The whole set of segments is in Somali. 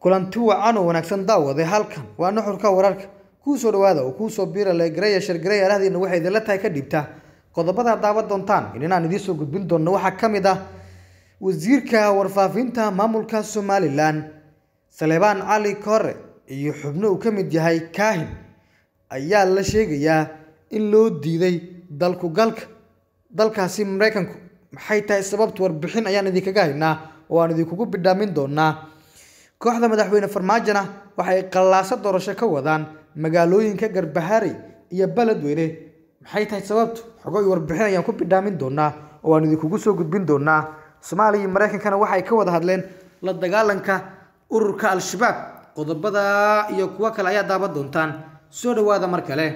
kulanti wacan wanaagsan daawade halkan. Waa nuxurka wararka. Kuu soo dhawaada oo kuu soo biira legaraya shargaraya arahdiina waxay idinla tahay ka dhiibtaa qodobada daawan doontaan inaan idiin soo gudbin doonno waxaa ka mid ah wasiirka warfaafinta maamulka somalilan salebaan cali kore iyo xubno uu ka mid yahay kaahin ayaa la sheegayaa in loo diiday dalku dalkaasi maraykanku maxay tahay sababta warbixin ayaan idinkaga haynaa oo aan idinkugu bidhaamin doonaa kooxda madaxweyne farmaajona waxay qallaaso doorasho ka wadaan magaalooyinka garbahaari iyo beledweyne maxay tahay sababtu? Xogo iyo warbixin ayaan ku bidhaamin doonaa oo aan idinkugu soo gudbin doonaa soomaaliya iyo maraykankana waxay ka wada hadleen la dagaalanka ururka al-shabaab. Qodobada iyo kuwo kale ayaa daawan doontaan. Soo dhawaada mar kale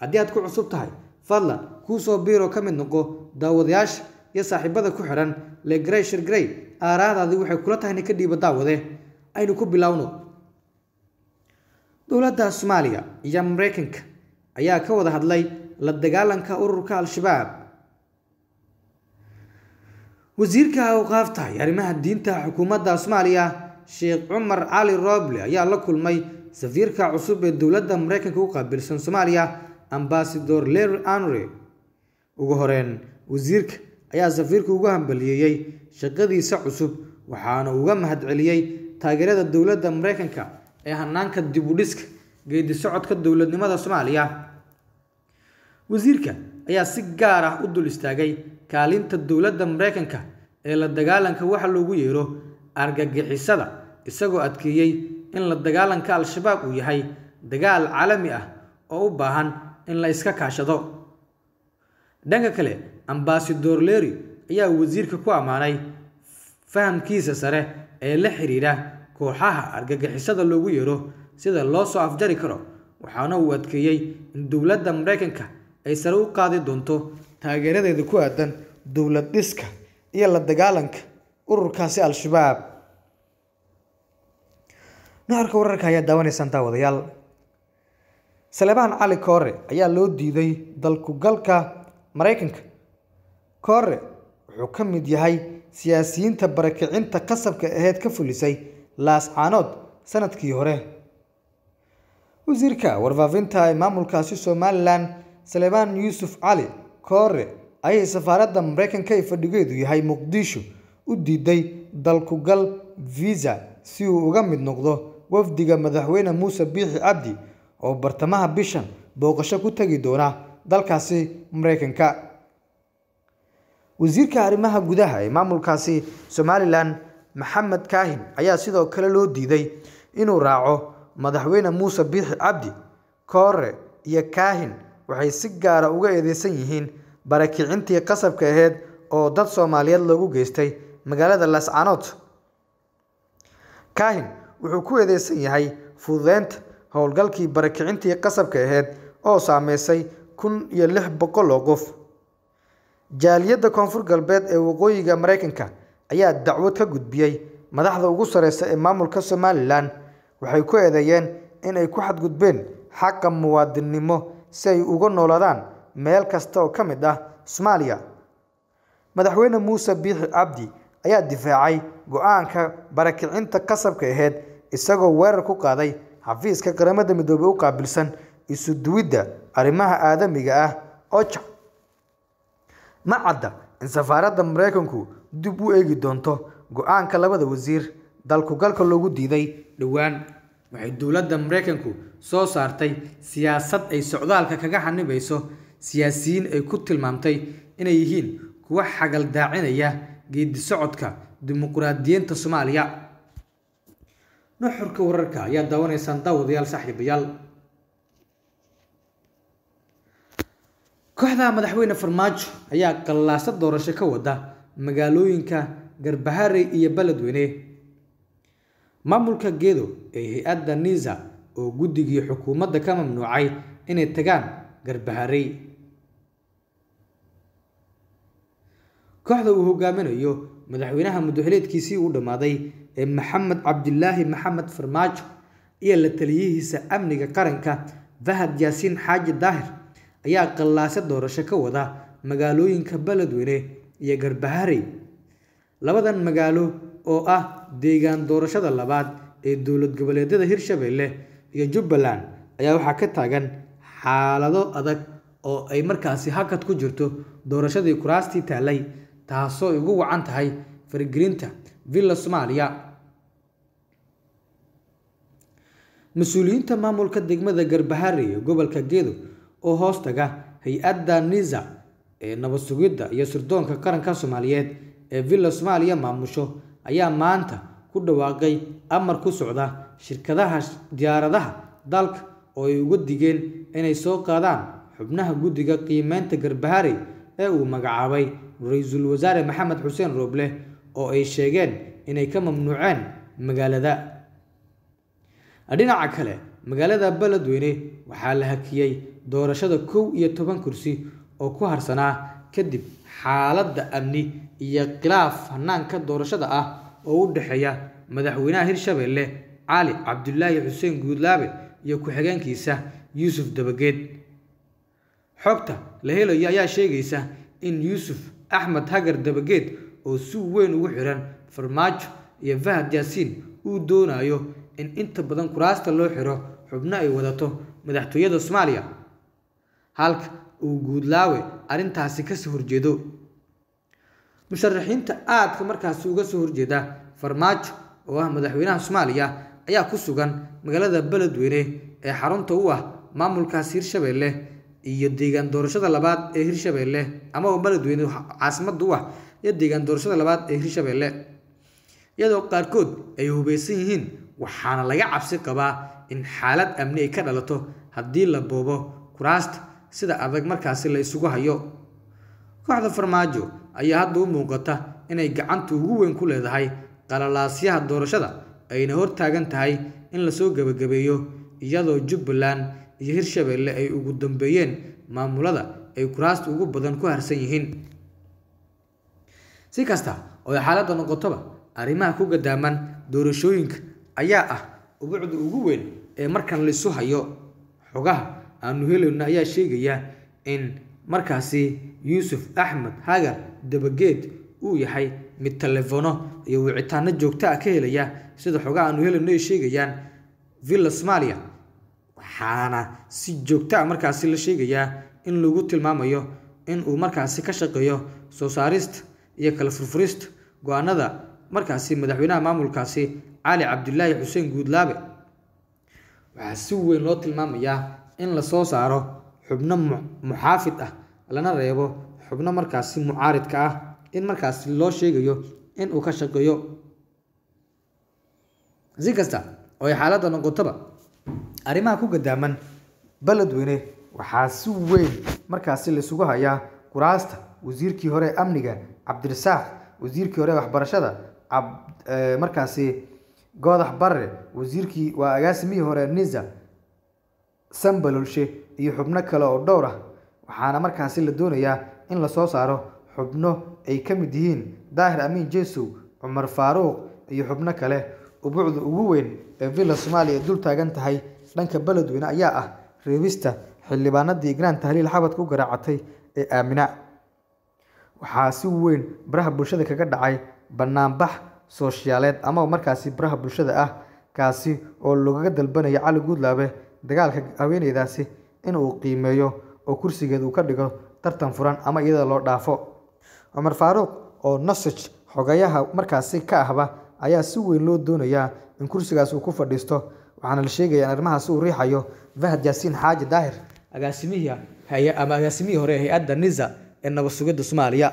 haddii aad ku cusub tahay fadlan kuu soo biiroo ka mid noqo daawadayaasha iyo saaxiibada ku xidhan legrey shirgrey aaraadaadii waxay kula tahay ina ka dhiiba daawade aynu ku bilowno. Dowladda soomaaliya iyo maraykanka ayaa ka wada hadlay la dagaalanka ururka al-shabaab. Wasiirka awqaafta iyo arrimaha diinta xukuumadda soomaaliya sheekh cumar cali roble ayaa la kulmay safiirka cusub ee dowladda maraykanka u qaabilsan soomaaliya ambasador leri anre ugu horeyn wasiirka ayaa safiirka ugu hambaliyeeyey shaqadiisa cusub waxaana uga mahadceliyey taageerada dowladda maraykanka ee hanaanka dib u dhiska geedi socodka dowladnimada soomaaliya. Wasiirka ayaa si gaar ah u dul istaagay kaalinta dowladda maraykanka ee la dagaalanka waxa loogu yeero argagixisada isagoo adkeeyey in la dagaalanka al-shabaab uu yahay dagaal caalami ah oo u baahan in la iska kaashado. Dhanka kale ambasador leri ayaa wasiirka ku ammaanay fahamkiisa sare ee la xiriira kooxaha argagixisada loogu yeero sida loo soo afjari karo waxaana uu adkeeyey in dowladda maraykanka ay sare u qaadi doonto taageeradeeda ku aadan dowlad dhiska iyo la dagaalanka ururkaasi al-shabaab. Nuxurka wararka ayaa daawanaysaan daawadayaal. Salebaan cali koore ayaa loo diiday dalkugalka maraykanka koore wuxuu ka mid yahay siyaasiyiinta barakicinta qasabka aheyd ka fulisay laascaanood sannadkii hore. Wasiirka warfaafinta ee maamulkaasi somalilan salebaan yuusuf cali koore ayay safaaradda maraykanka ee fadhigeedu yahay muqdisho u diiday dalkugal visa si uu uga mid noqdo wafdiga madaxweyne muuse biixi cabdi oo bartamaha bishan booqasho ku tegi doona dalkaasi maraykanka wasiirka arrimaha gudaha ee maamulkaasi somalilan maxamed kaahin ayaa sidoo kale loo diiday inuu raaco madaxweyne muuse biixi cabdi koore iyo kaahin waxay si gaara uga eedeysan yihiin barakicintii qasabka aheyd oo dad soomaaliyeed loogu geystay magaalada laascaanood kaahin wuxuu ku eedeysan yahay fududeynta howlgalkii barakicintii qasabka aheyd oo saameysay kun iyo lix boqol oo qof jaaliyadda koonfur galbeed ee waqooyiga maraykanka ayaa dacwad ka gudbiyey madaxda ugu sareysa ee maamulka somalilan waxay ku eedeeyeen inay ku xadgudbeen xaqa muwaadinnimo si ay uga noolaadaan meel kasta oo ka mid ah soomaaliya. Madaxweyne muuse biixi cabdi ayaa difaacay go'aanka barakicinta qasabka aheyd isagoo weerar ku qaaday xafiiska qaramada midoobey u qaabilsan isu duwidda arrimaha aadamiga ah oja ma cadda in safaaradda maraykanku dib u eegi doonto go'aanka labada wasiir. Dalkugalka loogu diiday dhowaan. Waxay dowladda maraykanku soo saartay siyaasad ay socdaalka kaga xanibayso siyaasiyiin ay ku tilmaamtay inay yihiin kuwa xagal daacinaya geedi socodka dimuquraadiyiinta soomaaliya. Nuxurka wararka ayaa daawanaysaan daawadayaal saaxiibayaal kooxda madaxweyne farmaajo ayaa qallaaso doorasho ka wada magaalooyinka garbaharey iyo beledweyne. Maamulka geedo ee hay'adda niza oo guddigii xukuumadda ka mamnuucay inay tagaan garbaharey kooxda uu hogaaminayo madaxweynaha muddoxileedkiisii uu dhammaaday ee maxamed cabdilaahi maxamed farmaajo iyo la taliyihiisa amniga qaranka fahad yaasiin xaaji daahir ayaa qallaaso doorasho ka wada magaalooyinka beledweyne iyo garbaharey labadan magaalo oo ah deegaan doorashada labaad ee dowlad goboleedyada hirshabelle iyo jubbaland ayaa waxaa ka taagan xaalado adag oo ay markaasi hakad ku jirto doorashadii kuraastii taallay taasoo ay ugu wacan tahay faragelinta villa soomaaliya mas'uuliyiinta maamulka degmada garbahari ee gobolka gedo oo hoos taga hay'adda nisa ee nabad sugidda iyo sirdoonka qaranka soomaaliyeed ee villa soomaaliya maamusho ayaa maanta ku dhawaaqay amar ku socda shirkadaha diyaaradaha dalka oo ay uga digeen inay soo qaadaan xubnaha guddiga qiimeynta garbahari ee uu magacaabay ra'iisul wasaare maxamed xuseen rooble oo ay sheegeen inay ka mamnuuceen magaalada. Dhinaca kale magaalada beledweyne waxaa la hakiyey doorashada kow iyo toban kursi oo ku harsanaa kadib xaaladda amni iyo khilaaf hanaanka doorashada ah oo u dhexeeya madaxweynaha hirshabelle cali cabdulaahi xuseen guudlaabe iyo ku-xigeenkiisa yuusuf dabageed. Xogta la helayo ayaa sheegaysa in yuusuf axmed hagar dabageed oo si weyn ugu xiran farmaajo iyo fahad yaasiin uu doonayo in inta badan kuraasta loo xiro xubno ay wadato madaxtooyada soomaaliya halka uu guudlaawe arrintaasi ka soo horjeedo. Musharaxiinta aadka markaasi uga soo horjeeda farmaajo oo ah madaxweynaha soomaaliya ayaa ku sugan magaalada beledweyne ee xarunta u ah maamulkaasi hirshabelle iyo deegaan doorashada labaad ee hirshabelle amaba beledweyne caasimada u ah iyo deegaan doorashada labaad ee hirshabelle iyadoo qaarkood ay hubeysan yihiin waxaana laga cabsi qabaa in xaalad amni ay ka dhalato haddii la boobo kuraasta sida adag markaasi la isugu hayo. Kooxda farmaajo ayaa hadda u muuqata inay gacanta ugu weyn ku leedahay qalalaasyaha doorashada ayna hortaagan tahay in la soo gebagabeeyo iyadoo jubbaland iyo hirshabelle ay ugu dambeeyeen maamulada ay kuraasta ugu badan ku harsan yihiin. Si kasta oo xaaladda noqotoba arrimaha ku gadaaman doorashooyinka ayaa ah ubucda ugu weyn ee markan laisu hayo xogaha aanu helayno ayaa sheegaya in markaasi yuusuf axmed hagar dabageed uu yahay mid telefono iyo wicitaano joogto ah ka helaya. Sida xogaha aanu helayno ay sheegayaan villa soomaaliya waxaana si joogto ah markaasi la sheegayaa in lagu tilmaamayo in uu markaasi ka shaqeeyo soo saarista iyo kala furfurista go'aanada markaasi madaxweynaha maamulkaasi cali cabdilaahi xuseen guudlaabe. Waxaa si weyn loo tilmaamayaa in la soo saaro xubno muxaafid ah lana reebo xubno markaasi mucaaridka ah in markaasi loo sheegayo in uu ka shaqeeyo. Si kasta oo ay xaaladda noqotoba arrimaha ku gadaaman beledweyne waxaa si weyn markaasi laisugu hayaa kuraasta wasiirkii hore amniga cabdirasaaq wasiirkii hore ee waxbarashada markaasi goodax barre wasiirkii waa agaasimihii hore nisa sambalolshe iyo xubno kale oo dhowr ah. Waxaana markaasi la doonayaa in la soo saaro xubno ay ka mid yihiin daahir amiin jesow cumar faaruuq iyo xubno kale. Ubuucda ugu weyn ee villa soomaaliya dul taagan tahay dhanka beledweyne ayaa ah reebista xildhibaanadii grand tahliil xabad ku garaacatay ee aamina waxaa si weyn baraha bulshada kaga dhacay banaanbax sooshiyaaleed ama markaasi baraha bulshada ah kaasi oo loogaga dalbanaya cali guudlaabe dagaalka haweeneydaasi inuu qiimeeyo oo kursigeed uu ka dhigo tartan furan ama iyada loo dhaafo. Cumar faaruuq oo nasaj xogayaha markaasi ka ahba ayaa si weyn loo doonayaa in kursigaas uu ku fadhiisto waxaana la sheegaya in arrimahaasi uu riixayo fahad yaasiin xaaji daahir. Ama agaasimihii hore hay'adda nisa ee nabad sugidda soomaaliya.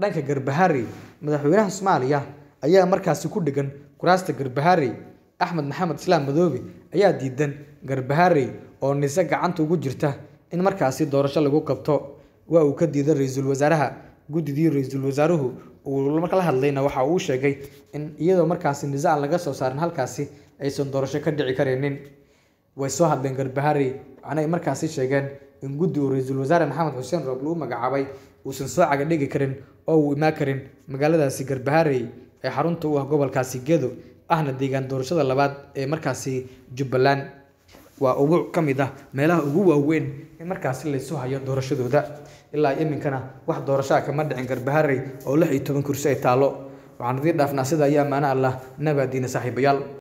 Dhanka garbahari madaxweynaha soomaaliya ayaa markaasi ku dhegan kuraasta garbahari axmed maxamed islaam madoobe ayaa diidan garbahari oo nise gacanta ugu jirta in markaasi doorasho lagu qabto. Waa uu ka diiday ra'iisul wasaaraha. Guddidii ra'iisul wasaaruhu uu marka la hadlayna waxa uu sheegay in iyadoo markaasi nise laga soo saarin halkaasi aysan doorasho ka dhici karaynin. Way soo hadleen garbahari waxaana ay markaasi sheegeen in guddi uu ra'iisul wasaare maxamed xuseen rooble u magacaabay uusan soo caga dhigi karin oo uu imaan karin magaaladaasi garbaharey ee xarunta u ah gobolkaasi gedo ahna deegaan doorashada labaad ee markaasi jubbaland. Waa ubuuc ka mid ah meelaha ugu waaweyn in markaasi laysu hayo doorashadooda. Ilaa iminkana wax doorashaa kama dhicin garbaharey oo lix iyo toban kursi ay taallo waxaan idiin dhaafnaa sida ayaa maana allah nabaadiina saaxiibayaal